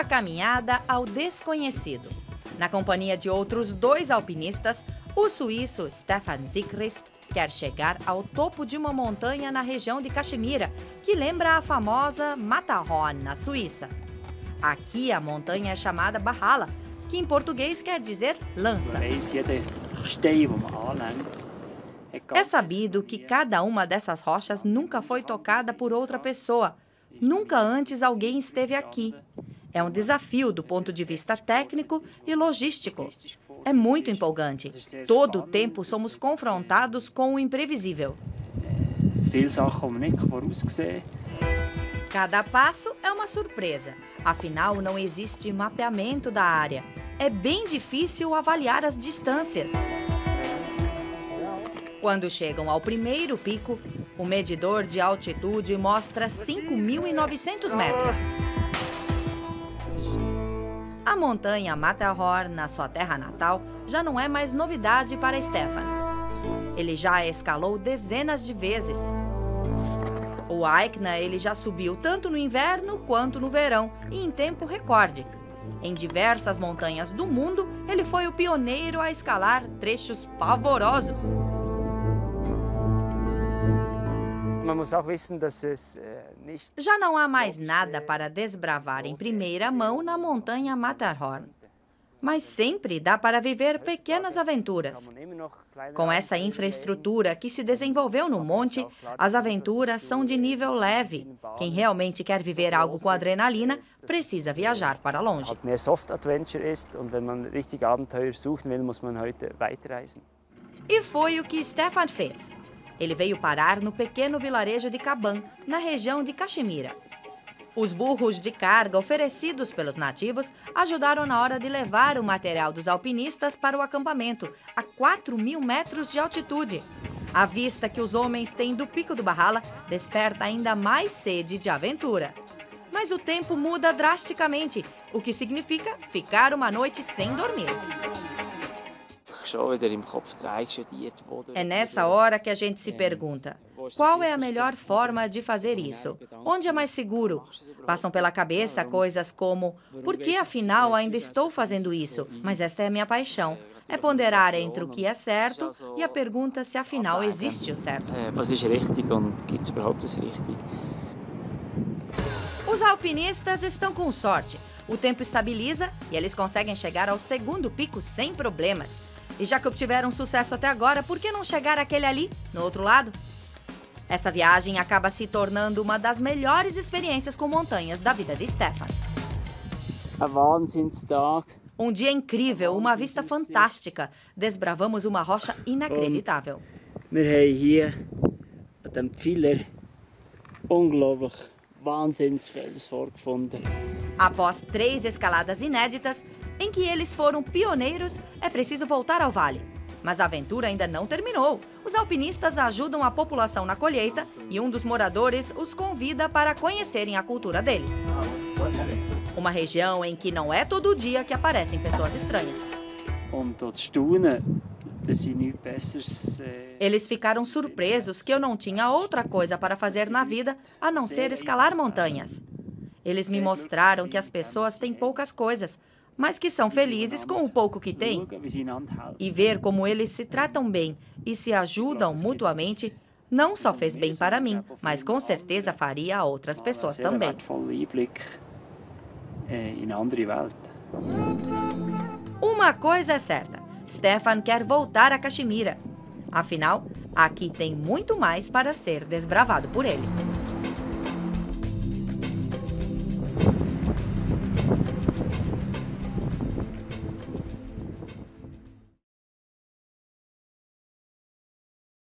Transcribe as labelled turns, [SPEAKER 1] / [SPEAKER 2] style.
[SPEAKER 1] Uma caminhada ao desconhecido. Na companhia de outros dois alpinistas, o suíço Stefan Sigrist quer chegar ao topo de uma montanha na região de Caxemira, que lembra a famosa Matterhorn, na Suíça. Aqui a montanha é chamada Barrala, que em português quer dizer lança. É sabido que cada uma dessas rochas nunca foi tocada por outra pessoa. Nunca antes alguém esteve aqui. É um desafio do ponto de vista técnico e logístico. É muito empolgante. Todo o tempo somos confrontados com o imprevisível. Cada passo é uma surpresa. Afinal, não existe mapeamento da área. É bem difícil avaliar as distâncias. Quando chegam ao primeiro pico, o medidor de altitude mostra 5.900 metros. A montanha Matterhorn, na sua terra natal, já não é mais novidade para Stefan. Ele já escalou dezenas de vezes. O Aikna ele já subiu tanto no inverno quanto no verão e em tempo recorde. Em diversas montanhas do mundo, ele foi o pioneiro a escalar trechos pavorosos. Já não há mais nada para desbravar em primeira mão na montanha Matterhorn. Mas sempre dá para viver pequenas aventuras. Com essa infraestrutura que se desenvolveu no monte, as aventuras são de nível leve. Quem realmente quer viver algo com adrenalina precisa viajar para longe. E foi o que Stefan fez. Ele veio parar no pequeno vilarejo de Caban, na região de Caxemira. Os burros de carga oferecidos pelos nativos ajudaram na hora de levar o material dos alpinistas para o acampamento, a 4 mil metros de altitude. A vista que os homens têm do Pico do Barrala desperta ainda mais sede de aventura. Mas o tempo muda drasticamente, o que significa ficar uma noite sem dormir. É nessa hora que a gente se pergunta: qual é a melhor forma de fazer isso? Onde é mais seguro? Passam pela cabeça coisas como: por que afinal ainda estou fazendo isso? Mas esta é a minha paixão. É ponderar entre o que é certo e a pergunta se afinal existe o certo. Os alpinistas estão com sorte. O tempo estabiliza e eles conseguem chegar ao segundo pico sem problemas. E já que obtiveram sucesso até agora, por que não chegar aquele ali, no outro lado? Essa viagem acaba se tornando uma das melhores experiências com montanhas da vida de Stefan. Um dia incrível, uma vista fantástica. Desbravamos uma rocha inacreditável.
[SPEAKER 2] Wir haben hier an dem Pfeiler unglaublich Wahnsinnsfels vorgefunden.
[SPEAKER 1] Após três escaladas inéditas, em que eles foram pioneiros, é preciso voltar ao vale. Mas a aventura ainda não terminou. Os alpinistas ajudam a população na colheita e um dos moradores os convida para conhecerem a cultura deles. Uma região em que não é todo dia que aparecem pessoas estranhas. Eles ficaram surpresos que eu não tinha outra coisa para fazer na vida a não ser escalar montanhas. Eles me mostraram que as pessoas têm poucas coisas, mas que são felizes com o pouco que têm. E ver como eles se tratam bem e se ajudam mutuamente não só fez bem para mim, mas com certeza faria a outras pessoas também. Uma coisa é certa: Stefan quer voltar a Caxemira. Afinal, aqui tem muito mais para ser desbravado por ele.